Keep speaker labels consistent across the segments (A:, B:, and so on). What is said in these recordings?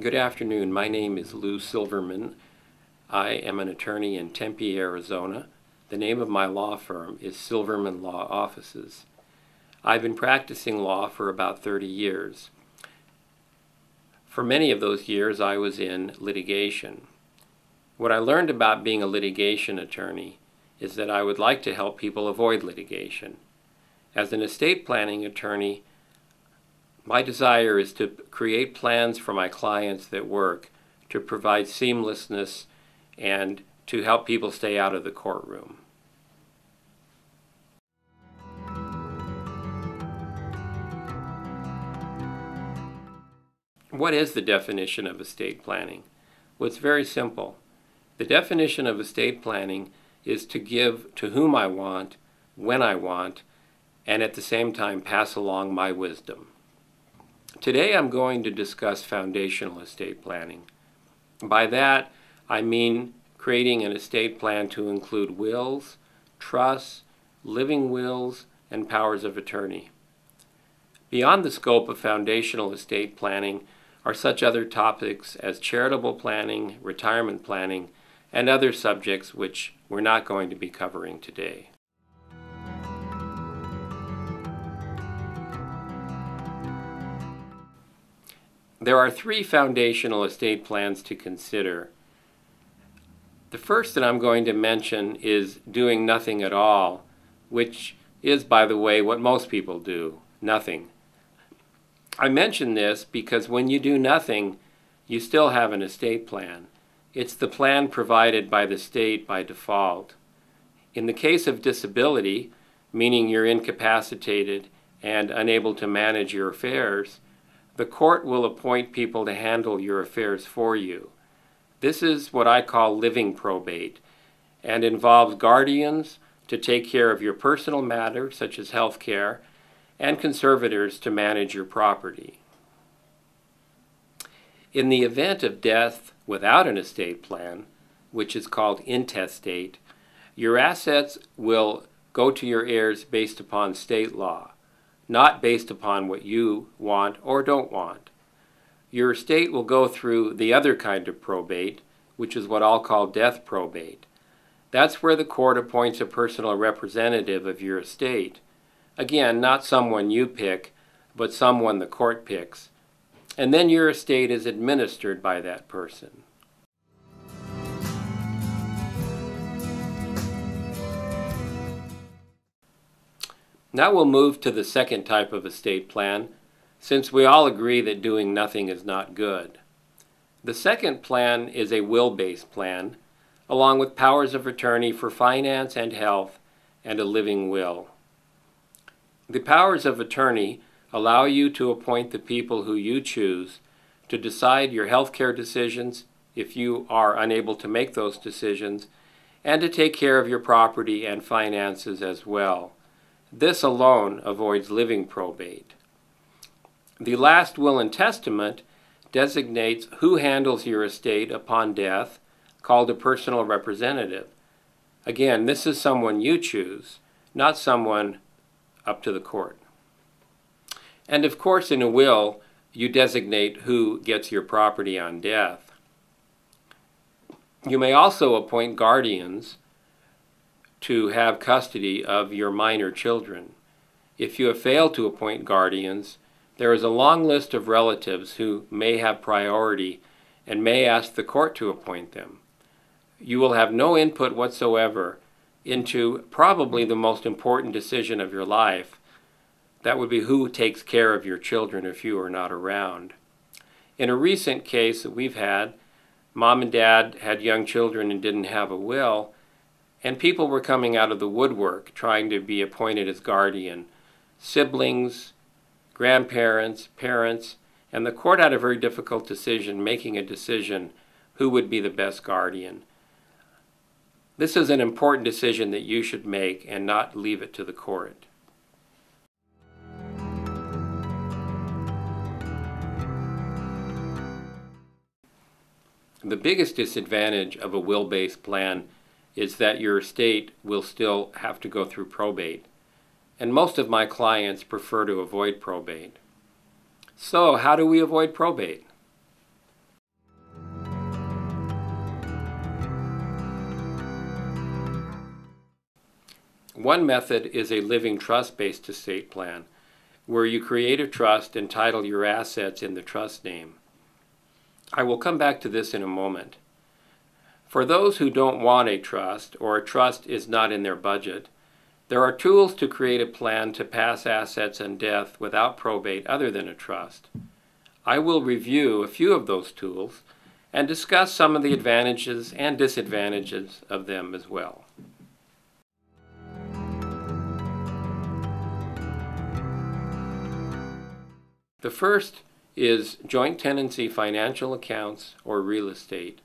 A: Good afternoon. My name is Lou Silverman. I am an attorney in Tempe, Arizona. The name of my law firm is Silverman Law Offices. I've been practicing law for about 30 years. For many of those years, I was in litigation. What I learned about being a litigation attorney is that I would like to help people avoid litigation. As an estate planning attorney, my desire is to create plans for my clients that work to provide seamlessness and to help people stay out of the courtroom. What is the definition of estate planning? Well, it's very simple. The definition of estate planning is to give to whom I want, when I want, and at the same time pass along my wisdom. Today I'm going to discuss foundational estate planning. By that, I mean creating an estate plan to include wills, trusts, living wills, and powers of attorney. Beyond the scope of foundational estate planning are such other topics as charitable planning, retirement planning, and other subjects which we're not going to be covering today. There are three foundational estate plans to consider. The first that I'm going to mention is doing nothing at all, which is, by the way, what most people do nothing. I mention this because when you do nothing, you still have an estate plan. It's the plan provided by the state by default. In the case of disability, meaning you're incapacitated and unable to manage your affairs, the court will appoint people to handle your affairs for you. This is what I call living probate and involves guardians to take care of your personal matters, such as health care, and conservators to manage your property. In the event of death without an estate plan, which is called intestate, your assets will go to your heirs based upon state law not based upon what you want or don't want. Your estate will go through the other kind of probate, which is what I'll call death probate. That's where the court appoints a personal representative of your estate. Again, not someone you pick, but someone the court picks. And then your estate is administered by that person. Now we'll move to the second type of estate plan, since we all agree that doing nothing is not good. The second plan is a will-based plan, along with powers of attorney for finance and health and a living will. The powers of attorney allow you to appoint the people who you choose to decide your health care decisions if you are unable to make those decisions, and to take care of your property and finances as well. This alone avoids living probate. The last will and testament designates who handles your estate upon death, called a personal representative. Again, this is someone you choose, not someone up to the court. And of course, in a will, you designate who gets your property on death. You may also appoint guardians to have custody of your minor children. If you have failed to appoint guardians, there is a long list of relatives who may have priority and may ask the court to appoint them. You will have no input whatsoever into probably the most important decision of your life. That would be who takes care of your children if you are not around. In a recent case that we've had, mom and dad had young children and didn't have a will, and people were coming out of the woodwork trying to be appointed as guardian. Siblings, grandparents, parents, and the court had a very difficult decision, making a decision who would be the best guardian. This is an important decision that you should make and not leave it to the court. The biggest disadvantage of a will-based plan is that your estate will still have to go through probate. And most of my clients prefer to avoid probate. So, how do we avoid probate? One method is a living trust based estate plan, where you create a trust and title your assets in the trust name. I will come back to this in a moment. For those who don't want a trust or a trust is not in their budget, there are tools to create a plan to pass assets and death without probate other than a trust. I will review a few of those tools and discuss some of the advantages and disadvantages of them as well. The first is joint tenancy financial accounts or real estate.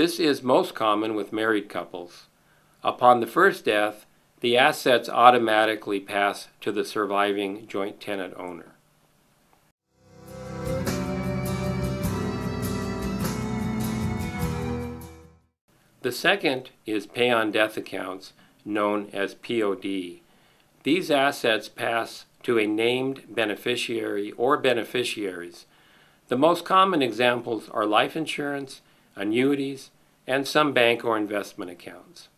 A: This is most common with married couples. Upon the first death, the assets automatically pass to the surviving joint tenant owner. The second is pay on death accounts, known as POD. These assets pass to a named beneficiary or beneficiaries. The most common examples are life insurance, annuities, and some bank or investment accounts.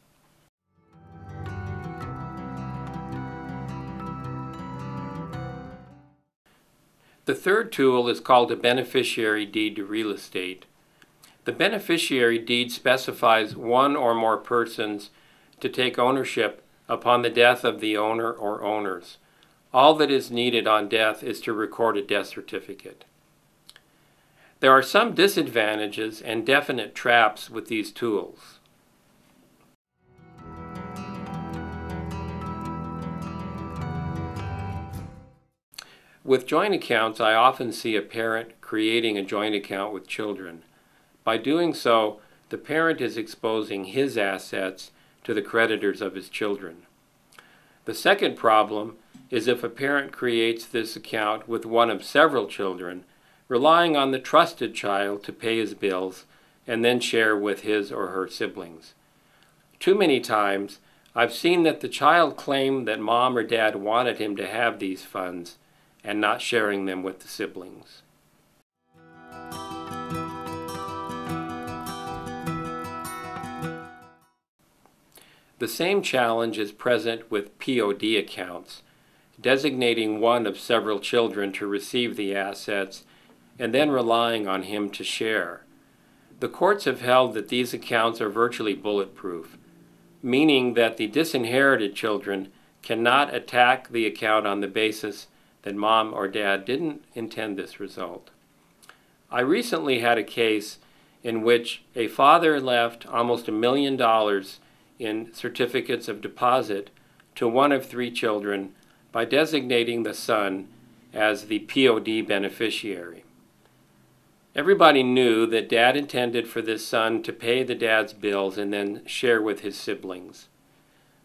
A: The third tool is called a beneficiary deed to real estate. The beneficiary deed specifies one or more persons to take ownership upon the death of the owner or owners. All that is needed on death is to record a death certificate. There are some disadvantages and definite traps with these tools. With joint accounts, I often see a parent creating a joint account with children. By doing so, the parent is exposing his assets to the creditors of his children. The second problem is if a parent creates this account with one of several children, relying on the trusted child to pay his bills and then share with his or her siblings. Too many times, I've seen that the child claimed that mom or dad wanted him to have these funds and not sharing them with the siblings. The same challenge is present with POD accounts, designating one of several children to receive the assets and then relying on him to share. The courts have held that these accounts are virtually bulletproof, meaning that the disinherited children cannot attack the account on the basis that mom or dad didn't intend this result. I recently had a case in which a father left almost a million dollars in certificates of deposit to one of three children by designating the son as the POD beneficiary. Everybody knew that dad intended for this son to pay the dad's bills and then share with his siblings.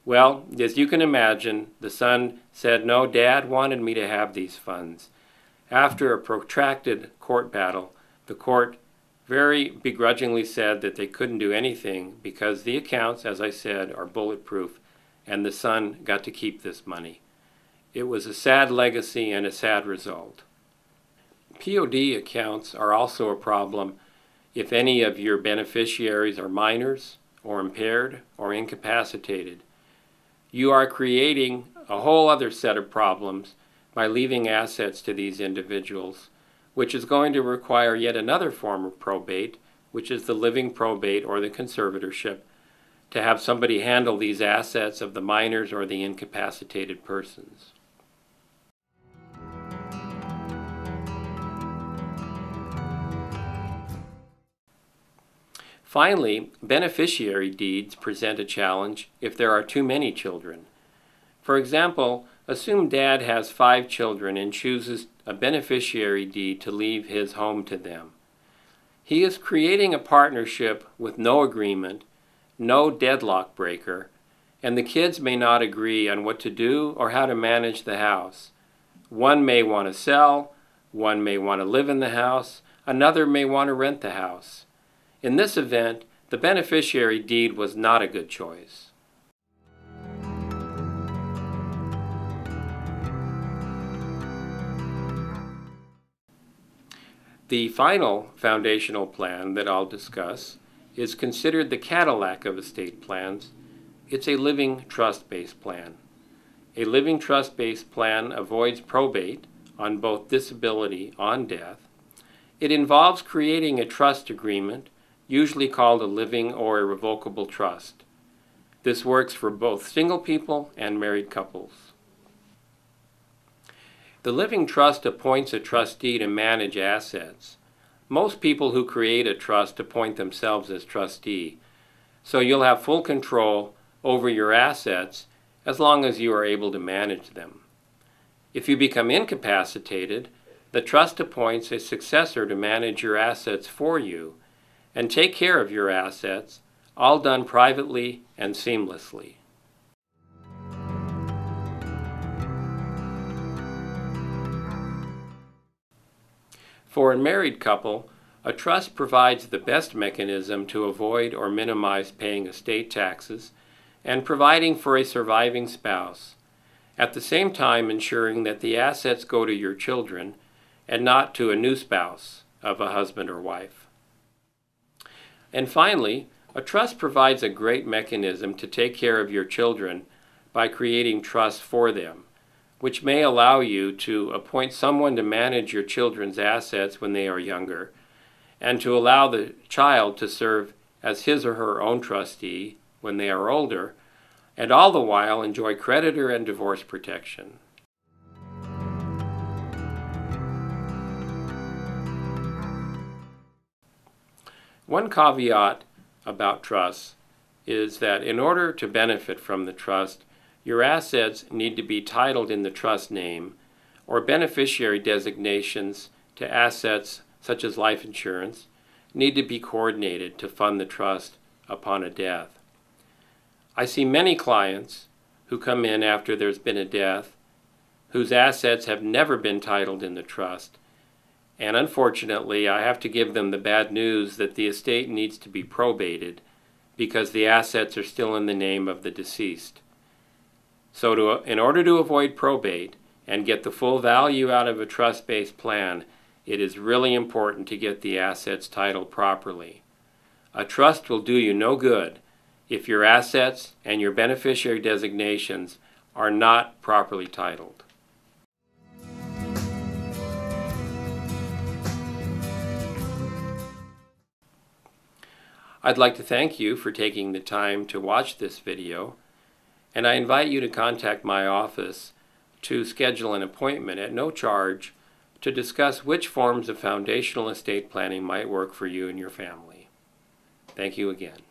A: Well, as you can imagine, the son said, No, dad wanted me to have these funds. After a protracted court battle, the court very begrudgingly said that they couldn't do anything because the accounts, as I said, are bulletproof and the son got to keep this money. It was a sad legacy and a sad result. POD accounts are also a problem if any of your beneficiaries are minors or impaired or incapacitated. You are creating a whole other set of problems by leaving assets to these individuals which is going to require yet another form of probate, which is the living probate or the conservatorship, to have somebody handle these assets of the minors or the incapacitated persons. Finally, beneficiary deeds present a challenge if there are too many children. For example, assume dad has five children and chooses a beneficiary deed to leave his home to them. He is creating a partnership with no agreement, no deadlock breaker, and the kids may not agree on what to do or how to manage the house. One may want to sell, one may want to live in the house, another may want to rent the house. In this event, the beneficiary deed was not a good choice. The final foundational plan that I'll discuss is considered the Cadillac of estate plans It's a living trust-based plan. A living trust-based plan avoids probate on both disability on death. It involves creating a trust agreement, usually called a living or irrevocable trust. This works for both single people and married couples. The living trust appoints a trustee to manage assets. Most people who create a trust appoint themselves as trustee, so you'll have full control over your assets as long as you are able to manage them. If you become incapacitated, the trust appoints a successor to manage your assets for you and take care of your assets, all done privately and seamlessly. For a married couple, a trust provides the best mechanism to avoid or minimize paying estate taxes and providing for a surviving spouse, at the same time ensuring that the assets go to your children and not to a new spouse of a husband or wife. And finally, a trust provides a great mechanism to take care of your children by creating trusts for them, which may allow you to appoint someone to manage your children's assets when they are younger, and to allow the child to serve as his or her own trustee when they are older, and all the while enjoy creditor and divorce protection. One caveat about trusts is that in order to benefit from the trust, your assets need to be titled in the trust name or beneficiary designations to assets such as life insurance need to be coordinated to fund the trust upon a death. I see many clients who come in after there's been a death whose assets have never been titled in the trust. And unfortunately, I have to give them the bad news that the estate needs to be probated because the assets are still in the name of the deceased. So, to, in order to avoid probate and get the full value out of a trust based plan, it is really important to get the assets titled properly. A trust will do you no good if your assets and your beneficiary designations are not properly titled. I'd like to thank you for taking the time to watch this video, and I invite you to contact my office to schedule an appointment at no charge to discuss which forms of foundational estate planning might work for you and your family. Thank you again.